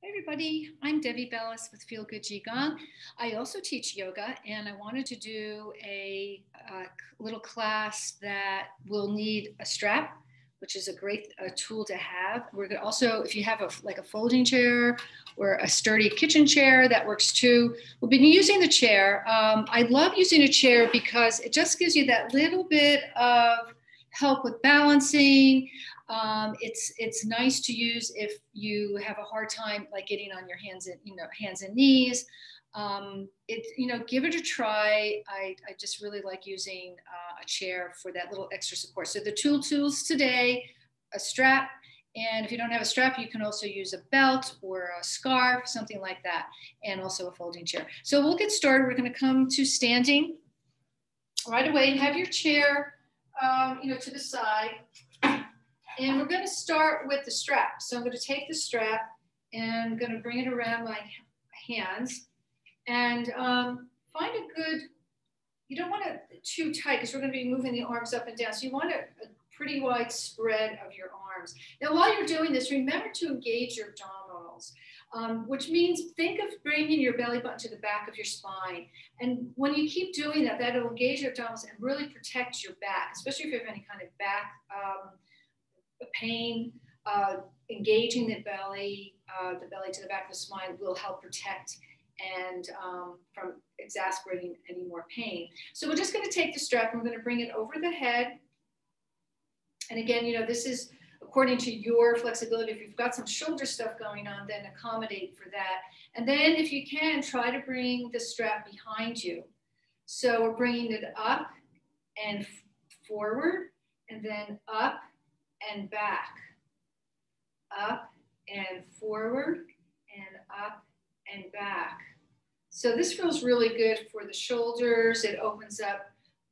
Hey everybody, I'm Debbie Belaus with Feel Good Qigong. I also teach yoga and I wanted to do a, a little class that will need a strap, which is a great a tool to have. We're gonna also, if you have a, like a folding chair or a sturdy kitchen chair, that works too. We'll be using the chair. Um, I love using a chair because it just gives you that little bit of help with balancing. Um, it's it's nice to use if you have a hard time like getting on your hands and you know hands and knees. Um, it you know give it a try. I, I just really like using uh, a chair for that little extra support. So the tool tools today, a strap, and if you don't have a strap, you can also use a belt or a scarf, something like that, and also a folding chair. So we'll get started. We're going to come to standing right away. and Have your chair, um, you know, to the side. And we're going to start with the strap. So I'm going to take the strap and I'm going to bring it around my hands and um, find a good, you don't want it too tight because we're going to be moving the arms up and down. So you want a, a pretty wide spread of your arms. Now, while you're doing this, remember to engage your abdominals. Um, which means think of bringing your belly button to the back of your spine. And when you keep doing that, that'll engage your abdominals and really protect your back, especially if you have any kind of back um, pain, uh, engaging the belly, uh, the belly to the back of the spine will help protect and um, from exasperating any more pain. So we're just going to take the strap and we're going to bring it over the head. And again, you know, this is according to your flexibility. If you've got some shoulder stuff going on, then accommodate for that. And then if you can, try to bring the strap behind you. So we're bringing it up and forward and then up and back, up and forward and up and back. So this feels really good for the shoulders. It opens up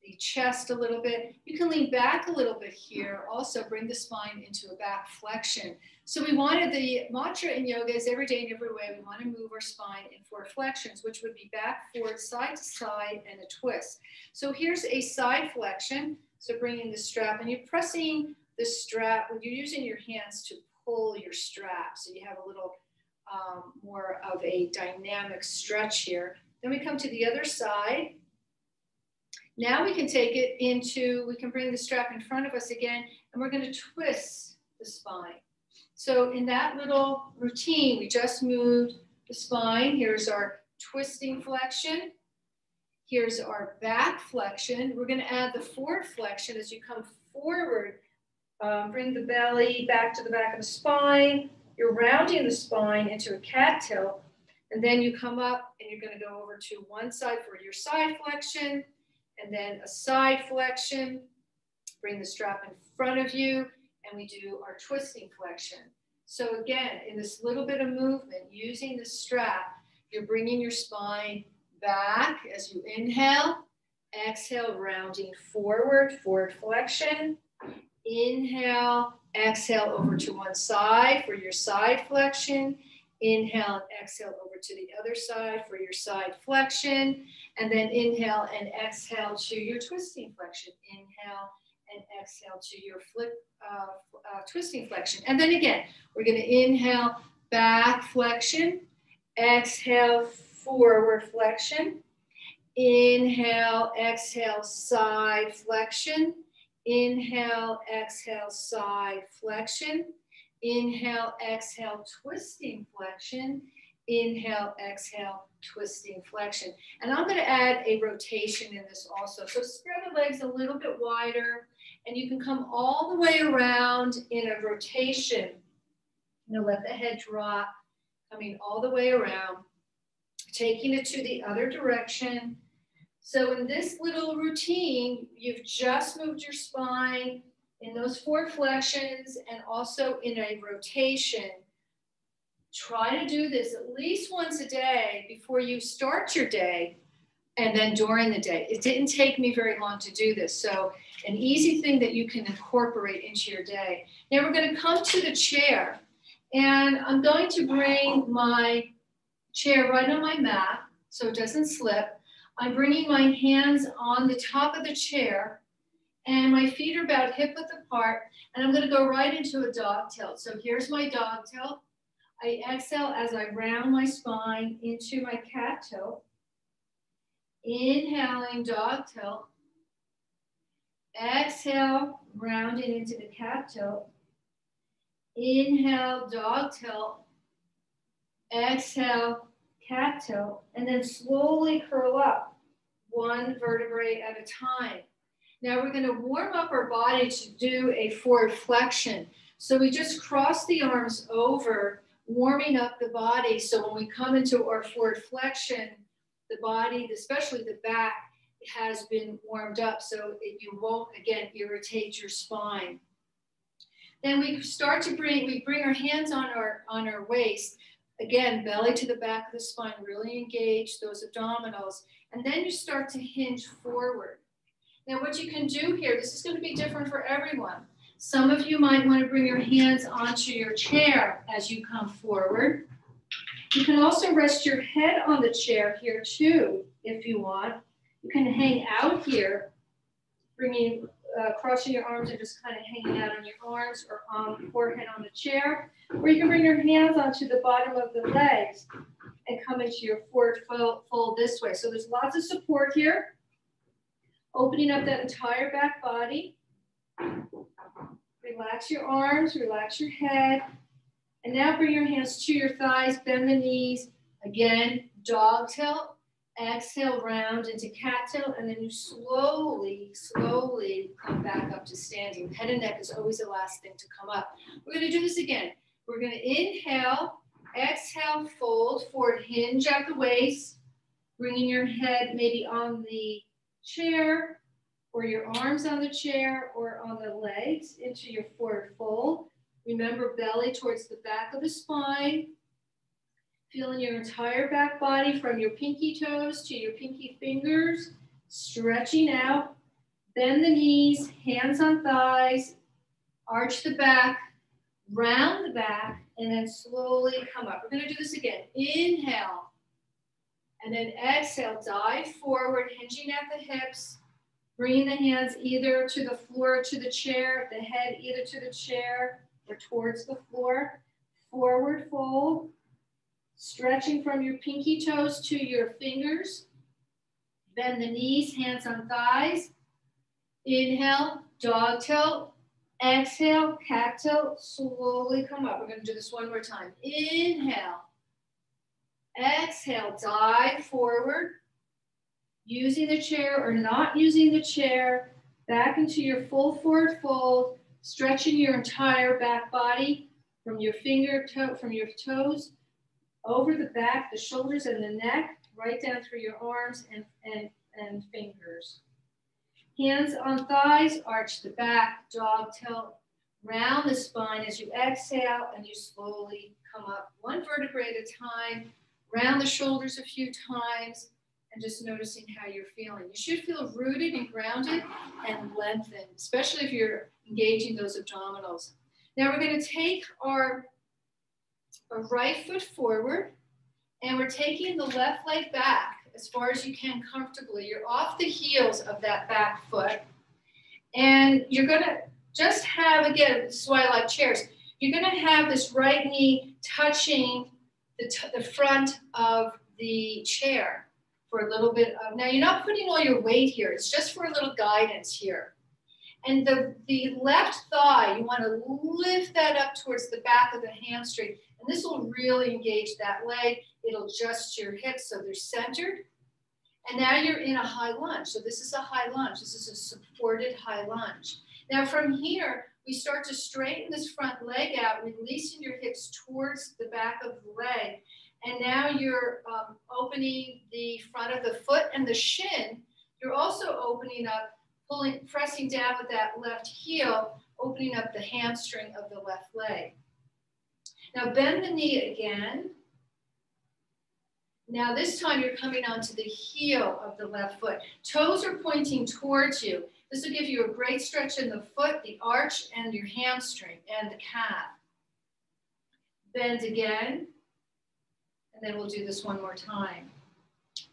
the chest a little bit. You can lean back a little bit here. Also bring the spine into a back flexion. So we wanted the mantra in yoga is every day and every way. We want to move our spine in four flexions, which would be back, forward, side to side, and a twist. So here's a side flexion. So bringing the strap and you're pressing the strap, when you're using your hands to pull your strap, so you have a little um, more of a dynamic stretch here. Then we come to the other side. Now we can take it into, we can bring the strap in front of us again, and we're gonna twist the spine. So in that little routine, we just moved the spine. Here's our twisting flexion. Here's our back flexion. We're gonna add the forward flexion as you come forward um, bring the belly back to the back of the spine. You're rounding the spine into a cat tilt. And then you come up and you're going to go over to one side for your side flexion and then a side flexion. Bring the strap in front of you and we do our twisting flexion. So again, in this little bit of movement, using the strap, you're bringing your spine back as you inhale, exhale, rounding forward, forward flexion, Inhale, exhale over to one side for your side flexion. Inhale and exhale over to the other side for your side flexion. And then inhale and exhale to your twisting flexion. Inhale and exhale to your flip, uh, uh, twisting flexion. And then again, we're going to inhale, back flexion. Exhale, forward flexion. Inhale, exhale, side flexion. Inhale, exhale, side flexion. Inhale, exhale, twisting flexion. Inhale, exhale, twisting flexion. And I'm going to add a rotation in this also. So spread the legs a little bit wider and you can come all the way around in a rotation. You know, let the head drop, coming all the way around, taking it to the other direction so in this little routine, you've just moved your spine in those four flexions and also in a rotation. Try to do this at least once a day before you start your day and then during the day. It didn't take me very long to do this. So an easy thing that you can incorporate into your day. Now we're gonna come to the chair and I'm going to bring my chair right on my mat so it doesn't slip. I'm bringing my hands on the top of the chair and my feet are about hip width apart and I'm gonna go right into a dog tilt. So here's my dog tilt. I exhale as I round my spine into my cat tilt. Inhaling dog tilt. Exhale, rounding into the cat tilt. Inhale, dog tilt. Exhale, cat tilt. And then slowly curl up one vertebrae at a time. Now we're going to warm up our body to do a forward flexion. So we just cross the arms over, warming up the body. So when we come into our forward flexion, the body, especially the back, has been warmed up so you won't, again, irritate your spine. Then we start to bring, we bring our hands on our, on our waist. Again, belly to the back of the spine, really engage those abdominals. And then you start to hinge forward. Now what you can do here, this is gonna be different for everyone. Some of you might wanna bring your hands onto your chair as you come forward. You can also rest your head on the chair here too, if you want. You can hang out here, bringing, uh, crossing your arms and just kind of hanging out on your arms or on forehead on the chair. Or you can bring your hands onto the bottom of the legs and come into your forward fold, this way. So there's lots of support here. Opening up that entire back body. Relax your arms, relax your head. And now bring your hands to your thighs, bend the knees. Again, dog tilt. Exhale, round into cat tilt, and then you slowly, slowly come back up to standing. Head and neck is always the last thing to come up. We're gonna do this again. We're gonna inhale, exhale, fold forward, hinge at the waist, bringing your head maybe on the chair or your arms on the chair or on the legs into your forward fold. Remember belly towards the back of the spine. Feeling your entire back body from your pinky toes to your pinky fingers, stretching out. Bend the knees, hands on thighs, arch the back, round the back, and then slowly come up. We're gonna do this again. Inhale, and then exhale, dive forward, hinging at the hips, bringing the hands either to the floor or to the chair, the head either to the chair or towards the floor. Forward fold, stretching from your pinky toes to your fingers. Bend the knees, hands on thighs. Inhale, dog tilt. Exhale, tilt. Slowly come up. We're going to do this one more time. Inhale. Exhale, dive forward. Using the chair or not using the chair. Back into your full forward fold stretching your entire back body from your finger toe, from your toes over the back, the shoulders and the neck, right down through your arms and, and, and fingers. Hands on thighs, arch the back, dog tilt, round the spine as you exhale and you slowly come up one vertebrae at a time, round the shoulders a few times, and just noticing how you're feeling. You should feel rooted and grounded and lengthened, especially if you're engaging those abdominals. Now we're going to take our, our right foot forward and we're taking the left leg back as far as you can comfortably. You're off the heels of that back foot. And you're going to just have, again, this is why I like chairs. You're going to have this right knee touching the, the front of the chair for a little bit of, now you're not putting all your weight here. It's just for a little guidance here. And the, the left thigh, you want to lift that up towards the back of the hamstring. And this will really engage that leg. It'll adjust your hips so they're centered. And now you're in a high lunge. So this is a high lunge. This is a supported high lunge. Now from here, we start to straighten this front leg out, releasing your hips towards the back of the leg. And now you're um, opening the front of the foot and the shin. You're also opening up pulling, pressing down with that left heel, opening up the hamstring of the left leg. Now bend the knee again. Now this time you're coming onto the heel of the left foot. Toes are pointing towards you. This will give you a great stretch in the foot, the arch, and your hamstring and the calf. Bend again. And then we'll do this one more time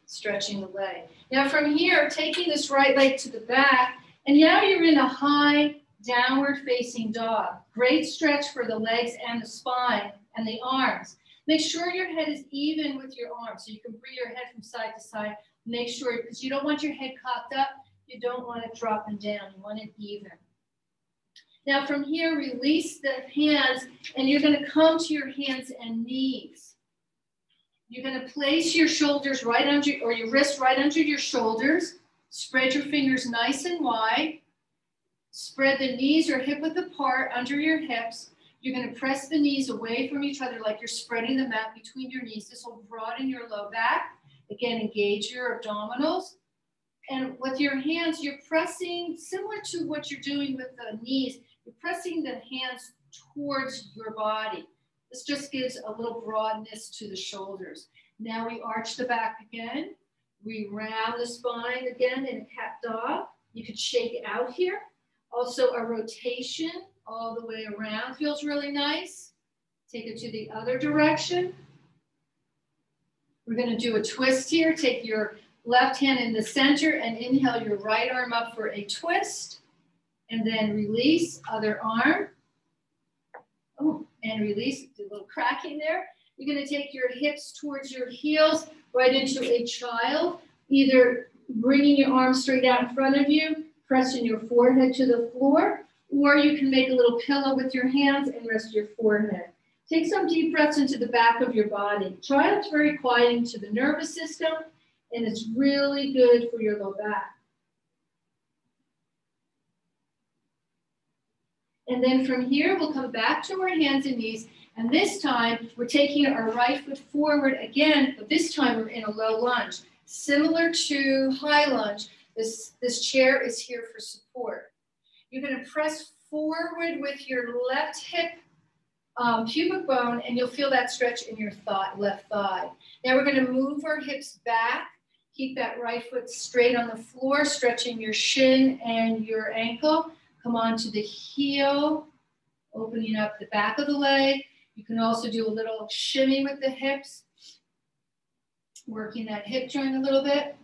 stretching the leg. Now from here, taking this right leg to the back, and now you're in a high downward facing dog. Great stretch for the legs and the spine and the arms. Make sure your head is even with your arms. So you can bring your head from side to side. Make sure, because you don't want your head cocked up. You don't want it dropping down. You want it even. Now from here, release the hands and you're gonna come to your hands and knees. You're gonna place your shoulders right under, or your wrist right under your shoulders. Spread your fingers nice and wide. Spread the knees or hip width apart under your hips. You're gonna press the knees away from each other like you're spreading the mat between your knees. This will broaden your low back. Again, engage your abdominals. And with your hands, you're pressing, similar to what you're doing with the knees, you're pressing the hands towards your body. This just gives a little broadness to the shoulders. Now we arch the back again. We round the spine again in a cat dog. You could shake out here. Also a rotation all the way around feels really nice. Take it to the other direction. We're gonna do a twist here. Take your left hand in the center and inhale your right arm up for a twist and then release other arm. Oh, and release, a little cracking there. You're gonna take your hips towards your heels, right into a child, either bringing your arms straight out in front of you, pressing your forehead to the floor, or you can make a little pillow with your hands and rest your forehead. Take some deep breaths into the back of your body. Child's very quieting to the nervous system, and it's really good for your low back. And then from here, we'll come back to our hands and knees. And this time, we're taking our right foot forward again, but this time we're in a low lunge. Similar to high lunge, this, this chair is here for support. You're gonna press forward with your left hip um, pubic bone, and you'll feel that stretch in your thigh, left thigh. Now we're gonna move our hips back. Keep that right foot straight on the floor, stretching your shin and your ankle. Come on to the heel, opening up the back of the leg. You can also do a little shimmy with the hips, working that hip joint a little bit,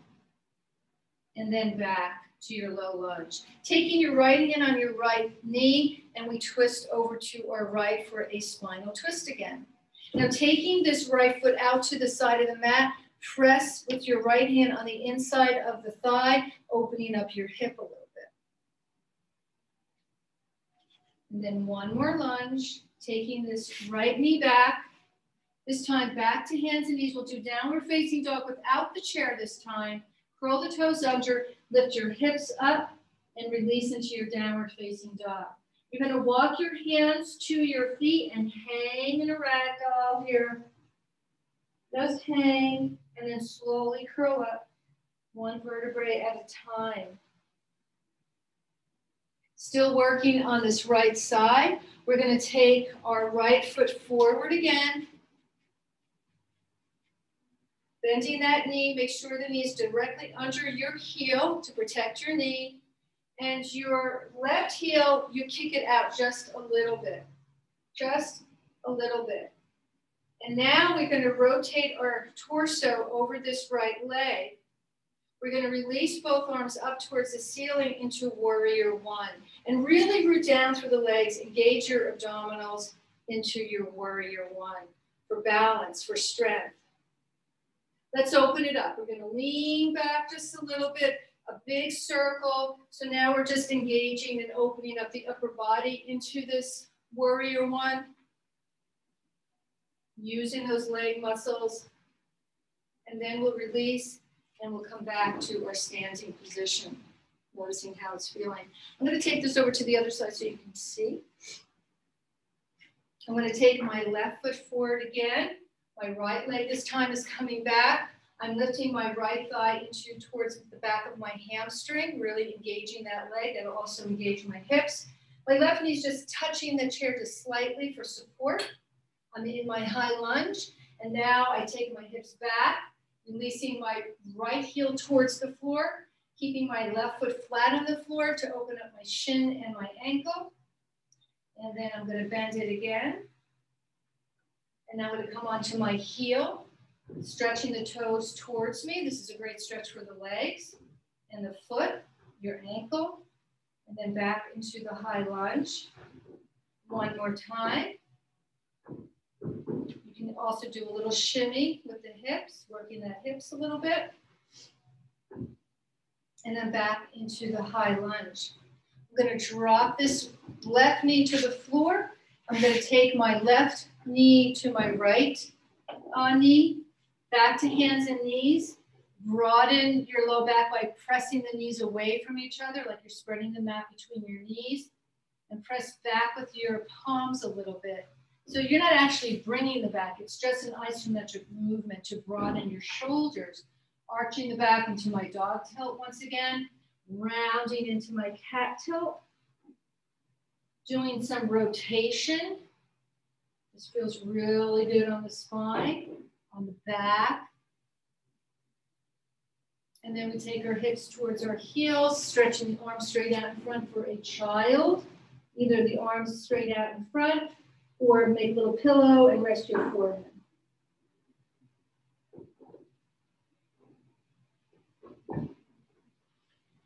and then back to your low lunge. Taking your right hand on your right knee, and we twist over to our right for a spinal twist again. Now taking this right foot out to the side of the mat, press with your right hand on the inside of the thigh, opening up your hip a little. Bit. And then one more lunge, taking this right knee back. This time back to hands and knees. We'll do downward facing dog without the chair this time. Curl the toes under, lift your hips up and release into your downward facing dog. You're gonna walk your hands to your feet and hang in a ragdoll here. Just hang and then slowly curl up one vertebrae at a time. Still working on this right side. We're gonna take our right foot forward again. Bending that knee, make sure the knee is directly under your heel to protect your knee. And your left heel, you kick it out just a little bit, just a little bit. And now we're gonna rotate our torso over this right leg. We're going to release both arms up towards the ceiling into warrior one and really root down through the legs. Engage your abdominals into your warrior one for balance, for strength. Let's open it up. We're going to lean back just a little bit, a big circle. So now we're just engaging and opening up the upper body into this warrior one. Using those leg muscles. And then we'll release and we'll come back to our standing position, noticing how it's feeling. I'm gonna take this over to the other side so you can see. I'm gonna take my left foot forward again. My right leg this time is coming back. I'm lifting my right thigh into towards the back of my hamstring, really engaging that leg. That'll also engage my hips. My left knee is just touching the chair just slightly for support. I'm in my high lunge. And now I take my hips back releasing my right heel towards the floor, keeping my left foot flat on the floor to open up my shin and my ankle. And then I'm gonna bend it again. And I'm gonna come onto my heel, stretching the toes towards me. This is a great stretch for the legs and the foot, your ankle, and then back into the high lunge. One more time. You can also do a little shimmy with the hips, working the hips a little bit. And then back into the high lunge. I'm gonna drop this left knee to the floor. I'm gonna take my left knee to my right uh, knee, back to hands and knees. Broaden your low back by pressing the knees away from each other, like you're spreading the mat between your knees. And press back with your palms a little bit. So you're not actually bringing the back, it's just an isometric movement to broaden your shoulders. Arching the back into my dog tilt once again, rounding into my cat tilt. Doing some rotation. This feels really good on the spine, on the back. And then we take our hips towards our heels, stretching the arms straight out in front for a child. Either the arms straight out in front or make a little pillow and rest your forehead.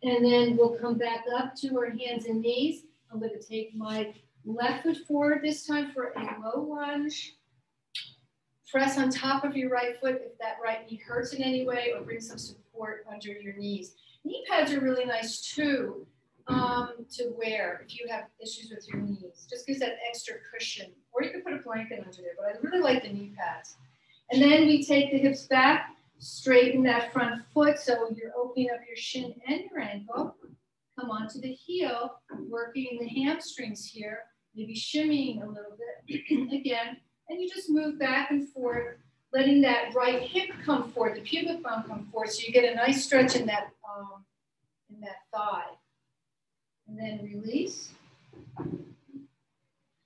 And then we'll come back up to our hands and knees. I'm going to take my left foot forward this time for a low lunge. Press on top of your right foot if that right knee hurts in any way or bring some support under your knees. Knee pads are really nice too um, to wear if you have issues with your knees. Just gives that extra cushion. Or you can put a blanket under there, but I really like the knee pads. And then we take the hips back, straighten that front foot so you're opening up your shin and your ankle. Come onto the heel, working the hamstrings here, maybe shimmying a little bit again. And you just move back and forth, letting that right hip come forward, the pubic bone come forward, so you get a nice stretch in that, um, in that thigh and then release.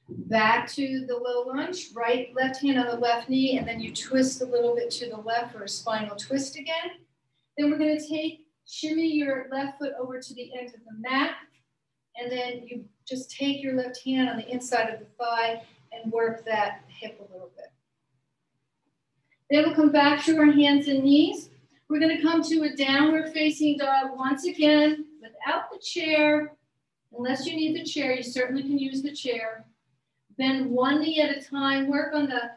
Back to the low lunge, right, left hand on the left knee, and then you twist a little bit to the left for a spinal twist again. Then we're gonna take, shimmy your left foot over to the end of the mat, and then you just take your left hand on the inside of the thigh and work that hip a little bit. Then we'll come back to our hands and knees. We're gonna come to a downward facing dog once again without the chair, Unless you need the chair, you certainly can use the chair. Bend one knee at a time. Work on the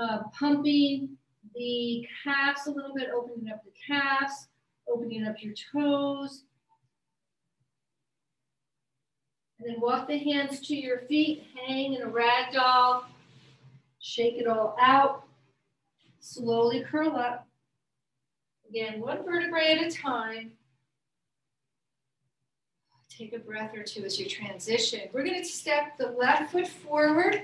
uh, pumping the calves a little bit, opening up the calves, opening up your toes. And then walk the hands to your feet, hang in a rag doll, shake it all out, slowly curl up. Again, one vertebrae at a time. Take a breath or two as you transition. We're going to step the left foot forward,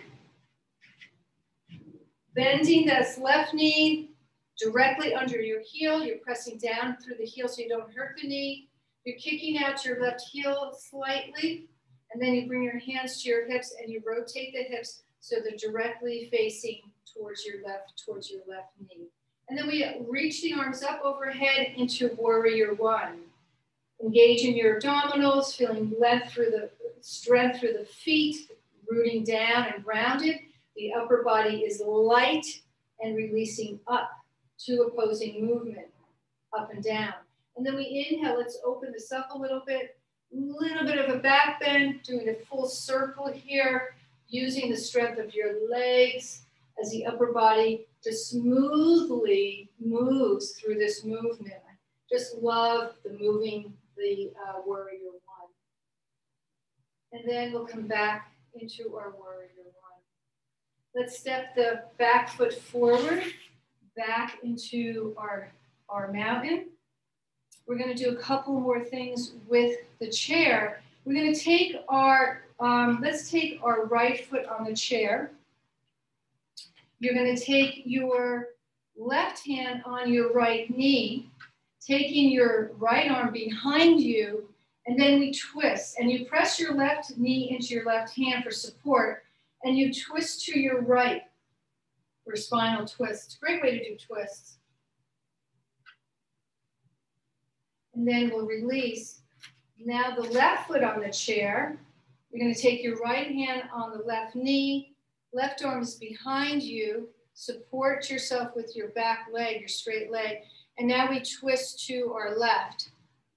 bending this left knee directly under your heel. You're pressing down through the heel so you don't hurt the knee. You're kicking out your left heel slightly, and then you bring your hands to your hips and you rotate the hips so they're directly facing towards your left, towards your left knee. And then we reach the arms up overhead into warrior one. Engaging your abdominals, feeling length through the strength through the feet, rooting down and grounded. The upper body is light and releasing up to opposing movement, up and down. And then we inhale, let's open this up a little bit. Little bit of a back bend, doing a full circle here, using the strength of your legs as the upper body just smoothly moves through this movement. Just love the moving the uh, warrior one. And then we'll come back into our warrior one. Let's step the back foot forward, back into our, our mountain. We're gonna do a couple more things with the chair. We're gonna take our, um, let's take our right foot on the chair. You're gonna take your left hand on your right knee taking your right arm behind you, and then we twist. And you press your left knee into your left hand for support, and you twist to your right for spinal twist. Great way to do twists. And then we'll release. Now the left foot on the chair. You're going to take your right hand on the left knee, left arm is behind you. Support yourself with your back leg, your straight leg. And now we twist to our left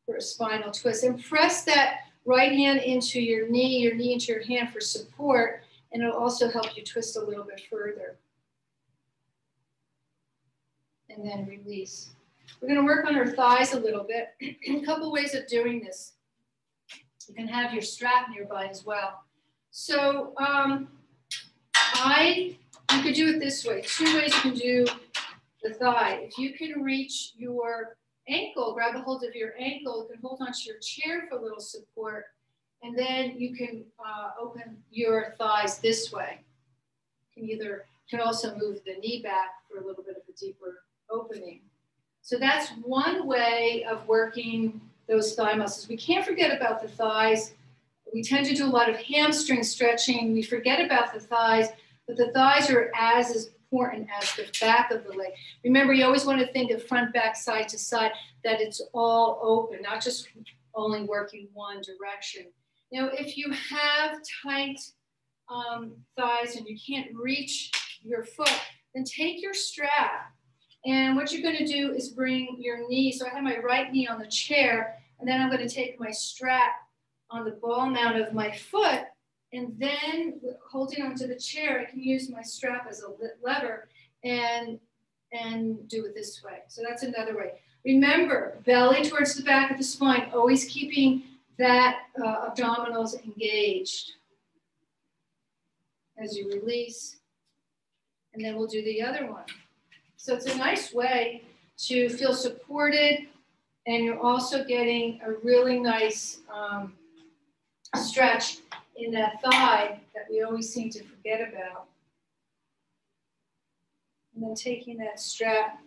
for a spinal twist. And press that right hand into your knee, your knee into your hand for support. And it'll also help you twist a little bit further. and then release. We're gonna work on our thighs a little bit. a couple ways of doing this. You can have your strap nearby as well. So um, I, you could do it this way. Two ways you can do the thigh. If you can reach your ankle, grab a hold of your ankle, you can hold onto your chair for a little support, and then you can uh, open your thighs this way. You can either can also move the knee back for a little bit of a deeper opening. So that's one way of working those thigh muscles. We can't forget about the thighs. We tend to do a lot of hamstring stretching. We forget about the thighs, but the thighs are as important as the back of the leg. Remember, you always want to think of front, back, side to side, that it's all open, not just only working one direction. Now, if you have tight um, thighs and you can't reach your foot, then take your strap. And what you're going to do is bring your knee. So I have my right knee on the chair, and then I'm going to take my strap on the ball mount of my foot. And then holding onto the chair, I can use my strap as a lever and, and do it this way. So that's another way. Remember, belly towards the back of the spine, always keeping that uh, abdominals engaged. As you release, and then we'll do the other one. So it's a nice way to feel supported and you're also getting a really nice um, stretch in that thigh that we always seem to forget about. And then taking that strap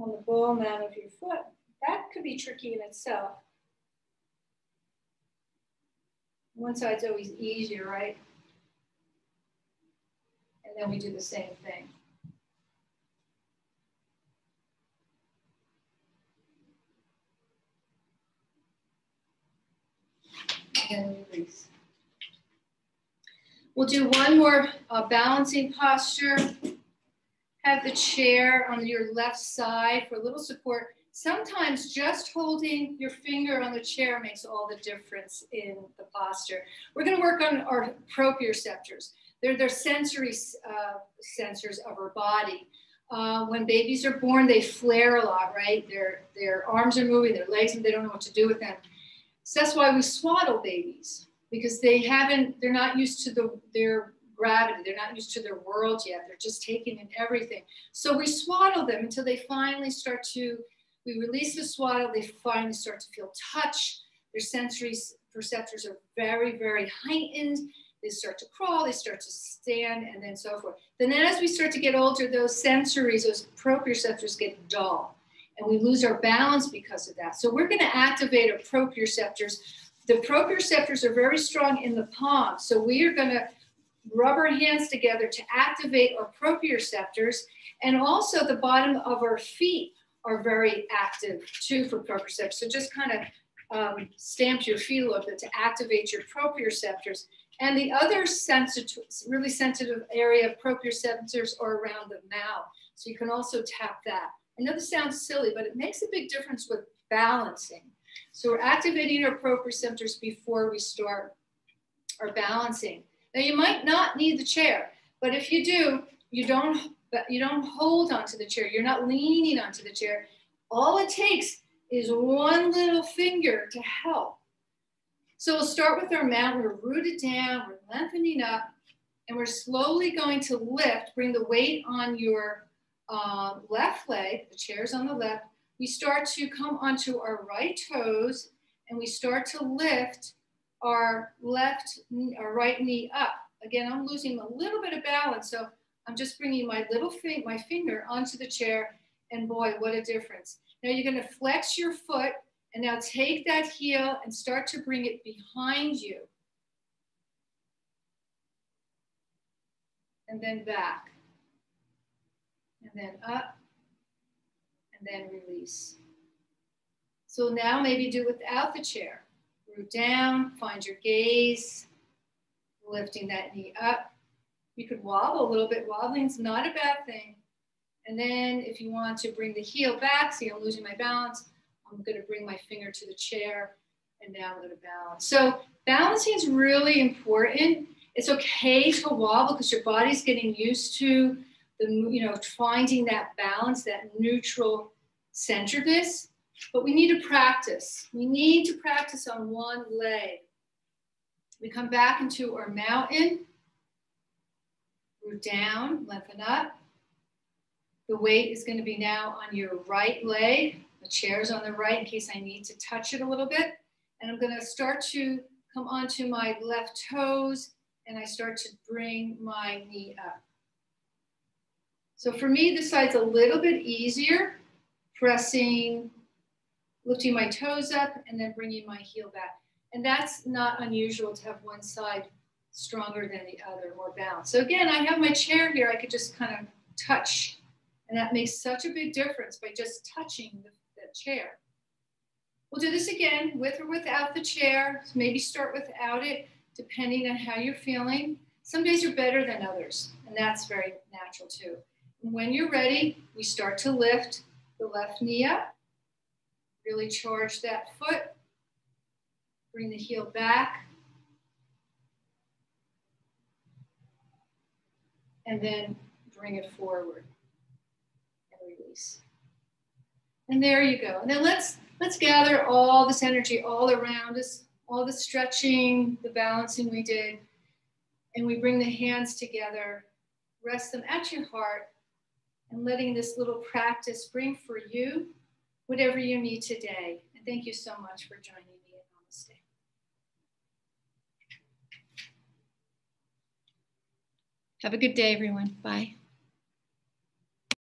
on the ball mount of your foot. That could be tricky in itself. One side's always easier, right? And then we do the same thing. Release. We'll do one more uh, balancing posture. Have the chair on your left side for a little support. Sometimes just holding your finger on the chair makes all the difference in the posture. We're gonna work on our proprioceptors. They're, they're sensory uh, sensors of our body. Uh, when babies are born, they flare a lot, right? Their, their arms are moving, their legs, and they don't know what to do with them. So that's why we swaddle babies because they haven't, they're not used to the, their gravity. They're not used to their world yet. They're just taking in everything. So we swaddle them until they finally start to, we release the swaddle, they finally start to feel touch. Their sensory perceptors are very, very heightened they start to crawl, they start to stand, and then so forth. Then as we start to get older, those sensories, those proprioceptors get dull, and we lose our balance because of that. So we're going to activate our proprioceptors. The proprioceptors are very strong in the palm, so we are going to rub our hands together to activate our proprioceptors, and also the bottom of our feet are very active too for proprioceptors. So just kind of um, stamp your feet a little bit to activate your proprioceptors. And the other sensitive, really sensitive area of proprioceptors are around the mouth. So you can also tap that. I know this sounds silly, but it makes a big difference with balancing. So we're activating our proprioceptors before we start our balancing. Now you might not need the chair, but if you do, you don't you don't hold onto the chair. You're not leaning onto the chair. All it takes is one little finger to help. So we'll start with our mat. We're rooted down, we're lengthening up, and we're slowly going to lift, bring the weight on your uh, left leg, the chair's on the left. We start to come onto our right toes, and we start to lift our left, our right knee up. Again, I'm losing a little bit of balance, so I'm just bringing my little finger, my finger onto the chair, and boy, what a difference. Now you're gonna flex your foot and now take that heel and start to bring it behind you. And then back. And then up. And then release. So now maybe do without the chair. Root down, find your gaze, lifting that knee up. You could wobble a little bit. Wobbling is not a bad thing. And then if you want to bring the heel back, see I'm losing my balance, I'm going to bring my finger to the chair and now I'm to balance. So balancing is really important. It's okay to wobble because your body's getting used to the, you know, finding that balance, that neutral centeredness. But we need to practice. We need to practice on one leg. We come back into our mountain, root down, lengthen up. The weight is going to be now on your right leg. The chair's on the right in case I need to touch it a little bit. And I'm going to start to come onto my left toes and I start to bring my knee up. So for me, this side's a little bit easier, pressing, lifting my toes up and then bringing my heel back. And that's not unusual to have one side stronger than the other, more balanced. So again, I have my chair here. I could just kind of touch and that makes such a big difference by just touching the, the chair. We'll do this again with or without the chair. Maybe start without it, depending on how you're feeling. Some days are better than others, and that's very natural too. When you're ready, we start to lift the left knee up. Really charge that foot. Bring the heel back. And then bring it forward and release. And there you go. And then let's let's gather all this energy all around us, all the stretching, the balancing we did, and we bring the hands together, rest them at your heart, and letting this little practice bring for you whatever you need today. And thank you so much for joining me at Namaste. Have a good day, everyone. Bye.